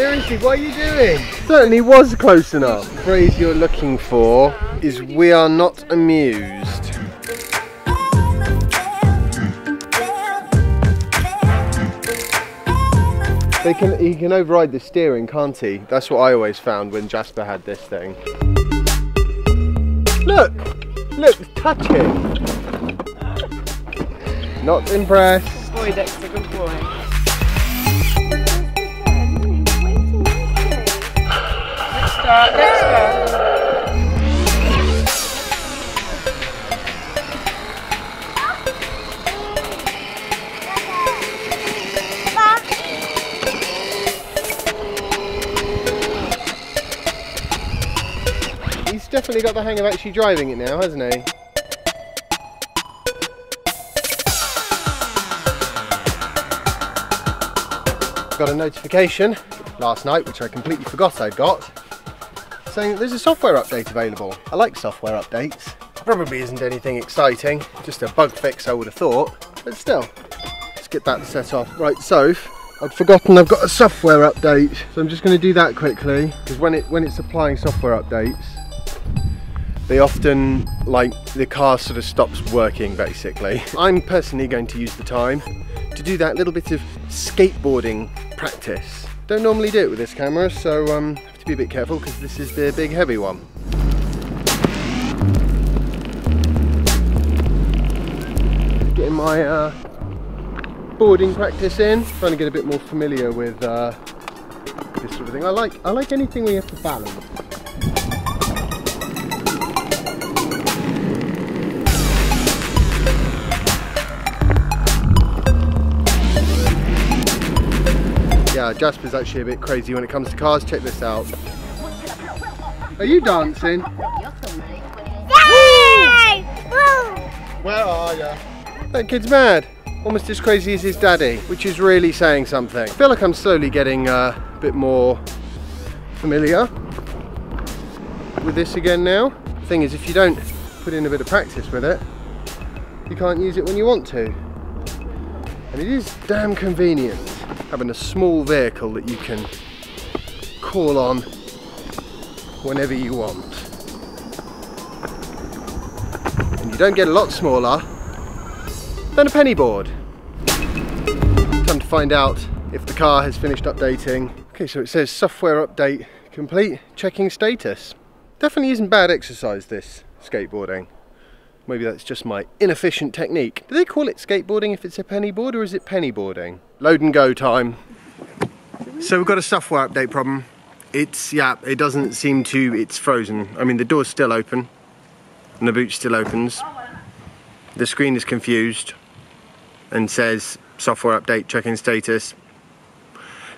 Seriously, what are you doing? Certainly was close enough. The phrase you're looking for is we are not amused. They can, he can override the steering, can't he? That's what I always found when Jasper had this thing. Look! Look, touch it! Not impressed. Boy, Dexter, good boy. He's definitely got the hang of actually driving it now, hasn't he? Got a notification last night, which I completely forgot I'd got, saying there's a software update available. I like software updates. Probably isn't anything exciting, just a bug fix I would have thought, but still. Let's get that set off. Right, so I'd forgotten I've got a software update, so I'm just going to do that quickly because when it when it's applying software updates, they often like the car sort of stops working basically. I'm personally going to use the time to do that little bit of skateboarding practice. Don't normally do it with this camera, so um, be a bit careful because this is the big heavy one. Getting my uh, boarding practice in, trying to get a bit more familiar with uh, this sort of thing. I like I like anything we have to balance. Yeah, Jasper's actually a bit crazy when it comes to cars. Check this out. Are you dancing? Where are you? That kid's mad. Almost as crazy as his daddy, which is really saying something. I feel like I'm slowly getting uh, a bit more familiar with this again now. Thing is, if you don't put in a bit of practice with it, you can't use it when you want to. And it is damn convenient having a small vehicle that you can call on whenever you want. And you don't get a lot smaller than a penny board. Time to find out if the car has finished updating. Okay, so it says software update complete, checking status. Definitely isn't bad exercise this skateboarding. Maybe that's just my inefficient technique. Do they call it skateboarding if it's a penny board or is it penny boarding? Load and go time. So we've got a software update problem. It's, yeah, it doesn't seem to, it's frozen. I mean, the door's still open and the boot still opens. The screen is confused and says software update, checking status.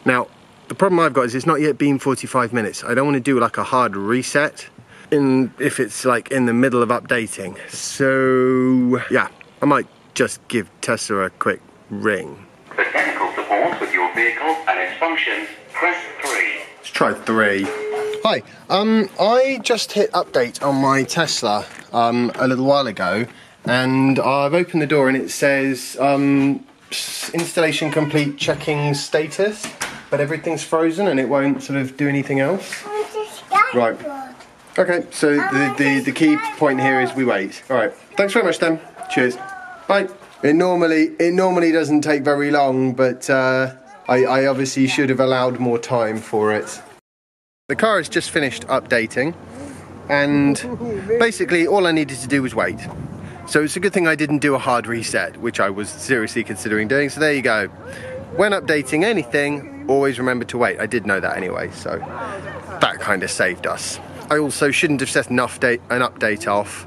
Now, the problem I've got is it's not yet been 45 minutes. I don't want to do like a hard reset in if it's like in the middle of updating. So yeah, I might just give Tesla a quick ring. For technical support with your vehicle and its functions, press 3. Let's try three. Hi, um, I just hit update on my Tesla um, a little while ago, and I've opened the door and it says um, installation complete, checking status, but everything's frozen and it won't sort of do anything else. Right. Okay, so the, the, the key point here is we wait. All right, thanks very much then. Cheers. Bye. It normally it normally doesn't take very long, but uh, I, I obviously should have allowed more time for it. The car has just finished updating, and basically all I needed to do was wait. So it's a good thing I didn't do a hard reset, which I was seriously considering doing. So there you go. When updating anything, always remember to wait. I did know that anyway, so that kind of saved us. I also shouldn't have set an update, an update off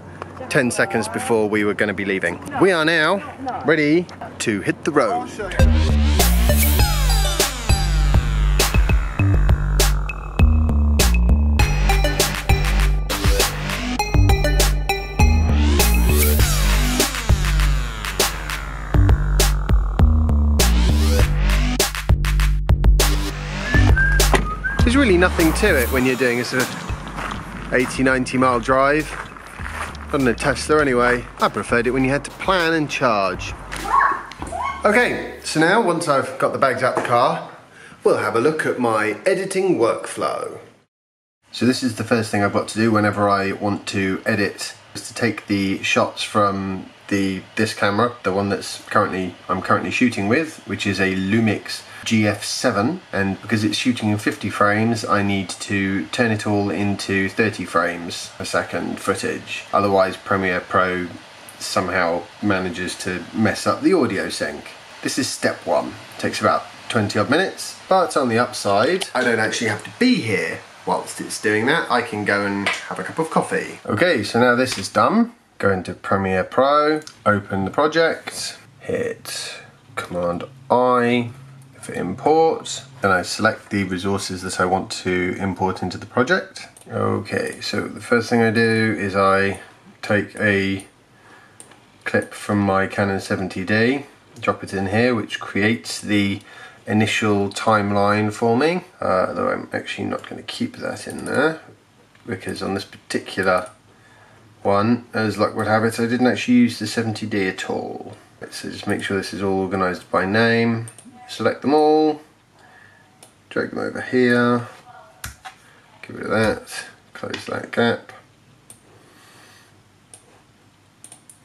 10 seconds before we were going to be leaving. We are now ready to hit the road. There's really nothing to it when you're doing a sort of 80, 90 mile drive. Not in a Tesla anyway. I preferred it when you had to plan and charge. Okay, so now once I've got the bags out the car, we'll have a look at my editing workflow. So this is the first thing I've got to do whenever I want to edit is to take the shots from the this camera, the one that's currently I'm currently shooting with, which is a Lumix GF7 and because it's shooting in 50 frames I need to turn it all into 30 frames a second footage otherwise Premiere Pro somehow manages to mess up the audio sync. This is step one. takes about 20 odd minutes but on the upside I don't actually have to be here whilst it's doing that I can go and have a cup of coffee. Okay so now this is done go into Premiere Pro, open the project, hit Command I for import, then I select the resources that I want to import into the project. Okay, so the first thing I do is I take a clip from my Canon 70D, drop it in here, which creates the initial timeline for me, uh, though I'm actually not going to keep that in there because on this particular one, as luck would have it, I didn't actually use the 70D at all. So just make sure this is all organised by name, select them all, drag them over here, get rid of that, close that gap.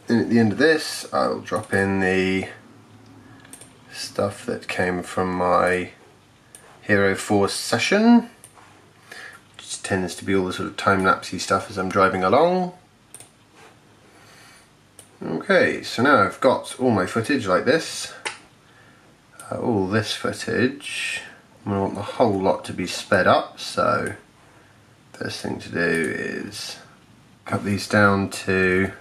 And at the end of this, I'll drop in the stuff that came from my Hero 4 session, which tends to be all the sort of time-lapsey stuff as I'm driving along. Okay, so now I've got all my footage like this. Uh, all this footage. I want the whole lot to be sped up, so first thing to do is cut these down to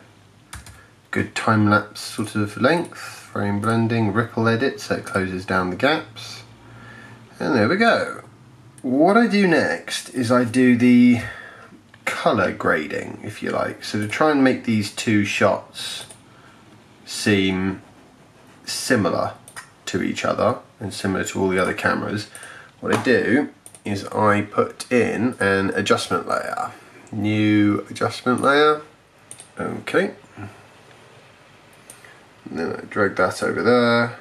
good time-lapse sort of length, frame blending, ripple edit so it closes down the gaps. And there we go. What I do next is I do the colour grading, if you like. So to try and make these two shots seem similar to each other and similar to all the other cameras, what I do is I put in an adjustment layer. New adjustment layer. Okay. And then I drag that over there.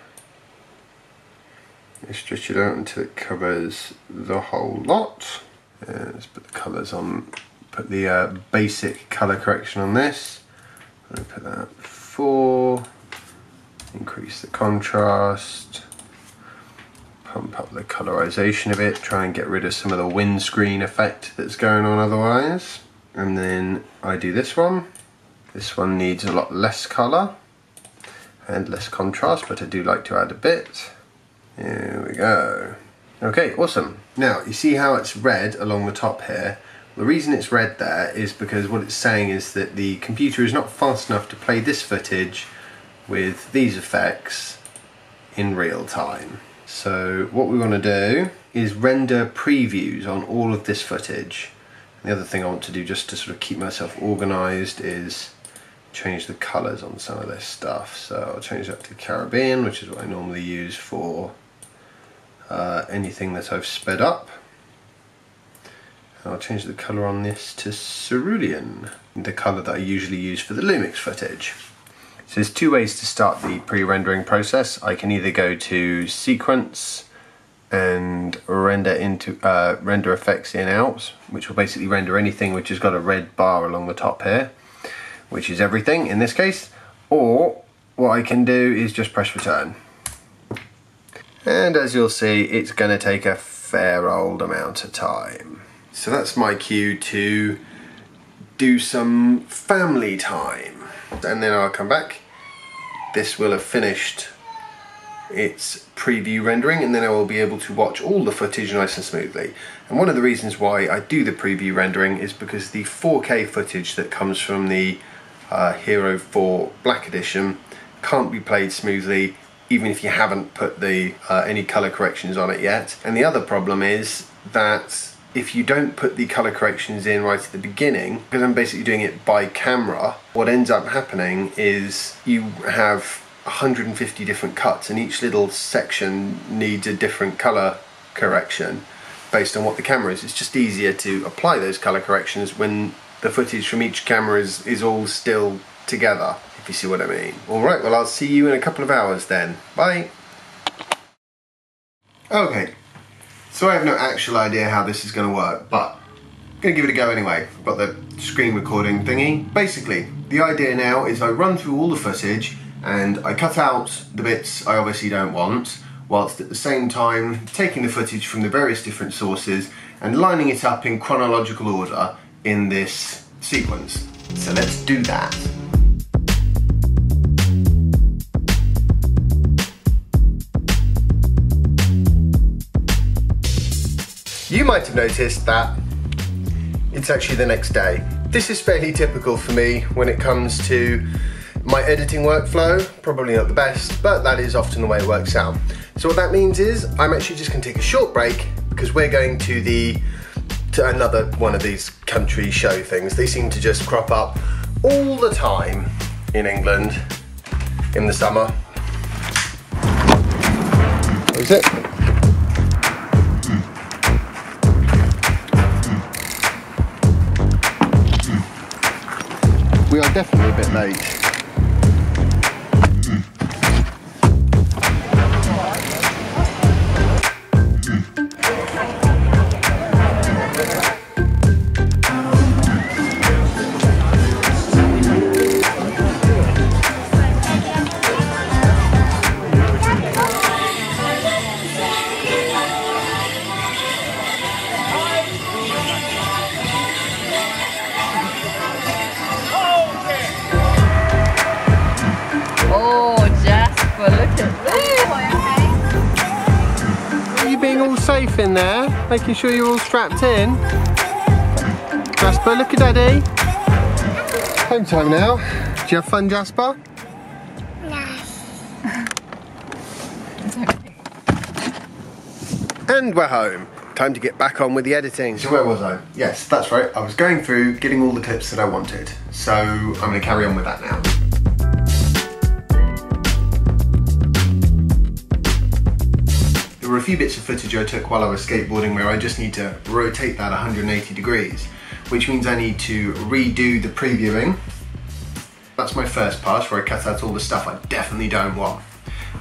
I stretch it out until it covers the whole lot. Let's put the colours on, put the uh, basic colour correction on this. I put that four, increase the contrast, pump up the colorization a bit, try and get rid of some of the windscreen effect that's going on otherwise. And then I do this one. This one needs a lot less color and less contrast, but I do like to add a bit. Here we go. Okay, awesome. Now, you see how it's red along the top here? The reason it's red there is because what it's saying is that the computer is not fast enough to play this footage with these effects in real time. So what we want to do is render previews on all of this footage. the other thing I want to do just to sort of keep myself organized is change the colors on some of this stuff. So I'll change that to Caribbean, which is what I normally use for uh, anything that I've sped up. I'll change the colour on this to cerulean, the colour that I usually use for the Lumix footage. So there's two ways to start the pre-rendering process. I can either go to sequence and render into uh, render effects in out, which will basically render anything which has got a red bar along the top here, which is everything in this case. Or what I can do is just press return. And as you'll see, it's going to take a fair old amount of time. So that's my cue to do some family time. And then I'll come back. This will have finished its preview rendering and then I will be able to watch all the footage nice and smoothly. And one of the reasons why I do the preview rendering is because the 4K footage that comes from the uh, Hero 4 Black Edition can't be played smoothly even if you haven't put the uh, any color corrections on it yet. And the other problem is that if you don't put the color corrections in right at the beginning, because I'm basically doing it by camera, what ends up happening is you have 150 different cuts and each little section needs a different color correction based on what the camera is. It's just easier to apply those color corrections when the footage from each camera is, is all still together, if you see what I mean. Alright, well I'll see you in a couple of hours then. Bye! Okay, So I have no actual idea how this is going to work, but I'm going to give it a go anyway. I've got the screen recording thingy. Basically, the idea now is I run through all the footage and I cut out the bits I obviously don't want, whilst at the same time taking the footage from the various different sources and lining it up in chronological order in this sequence. So let's do that. Might have noticed that it's actually the next day. This is fairly typical for me when it comes to my editing workflow. Probably not the best, but that is often the way it works out. So what that means is I'm actually just going to take a short break because we're going to the to another one of these country show things. They seem to just crop up all the time in England in the summer. What is it? Definitely a bit late. Making sure you're all strapped in? Jasper, look at Daddy. Home time now. Do you have fun, Jasper? Yes. And we're home. Time to get back on with the editing. So where was I? Yes, that's right. I was going through getting all the clips that I wanted. So I'm going to carry on with that now. Few bits of footage I took while I was skateboarding where I just need to rotate that 180 degrees, which means I need to redo the previewing. That's my first pass where I cut out all the stuff I definitely don't want.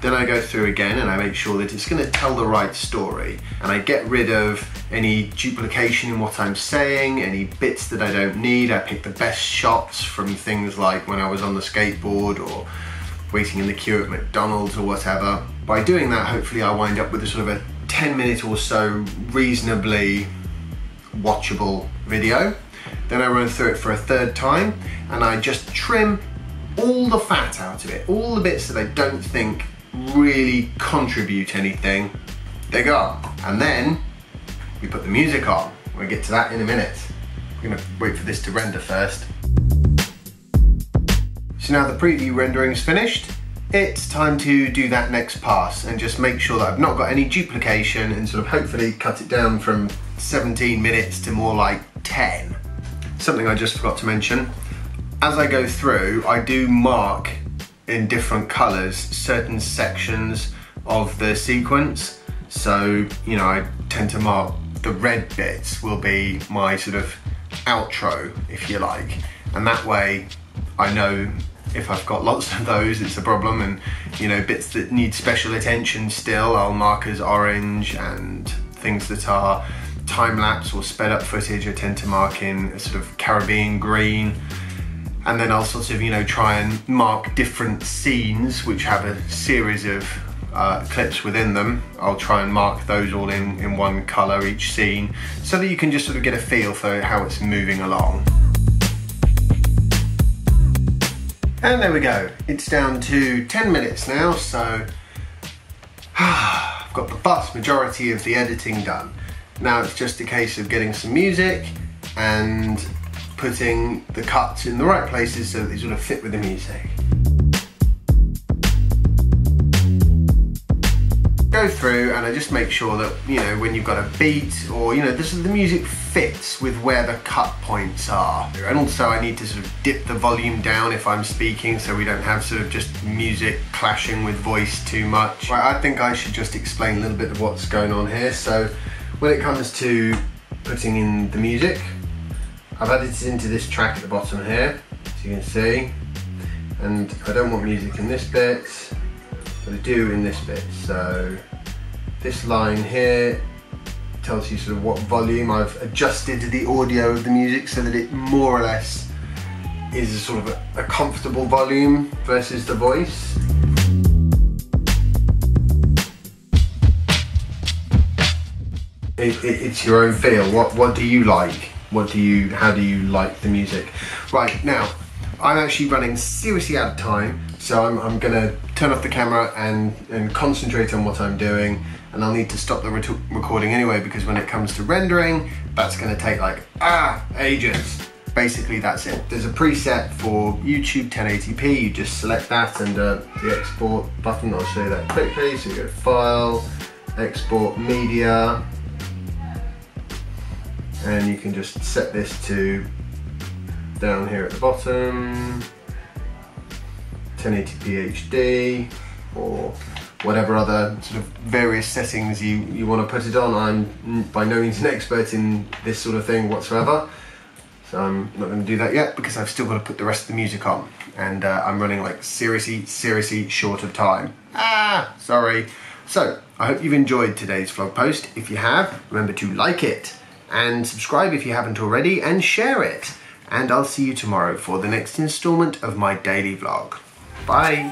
Then I go through again and I make sure that it's going to tell the right story and I get rid of any duplication in what I'm saying, any bits that I don't need. I pick the best shots from things like when I was on the skateboard or waiting in the queue at McDonald's or whatever. By doing that, hopefully I wind up with a sort of a 10 minute or so reasonably watchable video. Then I run through it for a third time and I just trim all the fat out of it, all the bits that I don't think really contribute anything, they're gone. And then we put the music on. We'll get to that in a minute. We're gonna wait for this to render first. So now the preview rendering is finished, it's time to do that next pass and just make sure that I've not got any duplication and sort of hopefully cut it down from 17 minutes to more like 10. Something I just forgot to mention, as I go through, I do mark in different colors certain sections of the sequence. So, you know, I tend to mark the red bits will be my sort of outro, if you like. And that way I know if I've got lots of those, it's a problem. And, you know, bits that need special attention still, I'll mark as orange and things that are time lapse or sped up footage, I tend to mark in a sort of Caribbean green and then I'll sort of you know try and mark different scenes which have a series of uh, clips within them. I'll try and mark those all in, in one colour each scene so that you can just sort of get a feel for how it's moving along. And there we go, it's down to 10 minutes now so I've got the vast majority of the editing done. Now it's just a case of getting some music and putting the cuts in the right places so that they sort of fit with the music. Go through and I just make sure that, you know, when you've got a beat or, you know, this, is the music fits with where the cut points are. And also I need to sort of dip the volume down if I'm speaking so we don't have sort of just music clashing with voice too much. Right, I think I should just explain a little bit of what's going on here. So when it comes to putting in the music, I've added it into this track at the bottom here, as you can see. And I don't want music in this bit, but do in this bit. So this line here tells you sort of what volume. I've adjusted the audio of the music so that it more or less is sort of a, a comfortable volume versus the voice. It, it, it's your own feel. What what do you like? What do you? How do you like the music? Right now, I'm actually running seriously out of time, so I'm, I'm gonna turn off the camera and and concentrate on what I'm doing. And I'll need to stop the re- recording anyway because when it comes to rendering, that's gonna take like ah ages. Basically, that's it. There's a preset for YouTube 1080p. You just select that and uh, the export button. I'll show you that quickly. So you go File, Export Media, and you can just set this to down here at the bottom 1080p HD or whatever other sort of various settings you, you want to put it on. I'm by no means an expert in this sort of thing whatsoever, so I'm not going to do that yet because I've still got to put the rest of the music on, and uh, I'm running like seriously, seriously short of time. Ah, sorry. So I hope you've enjoyed today's vlog post. If you have, remember to like it and subscribe if you haven't already, and share it. And I'll see you tomorrow for the next installment of my daily vlog. Bye.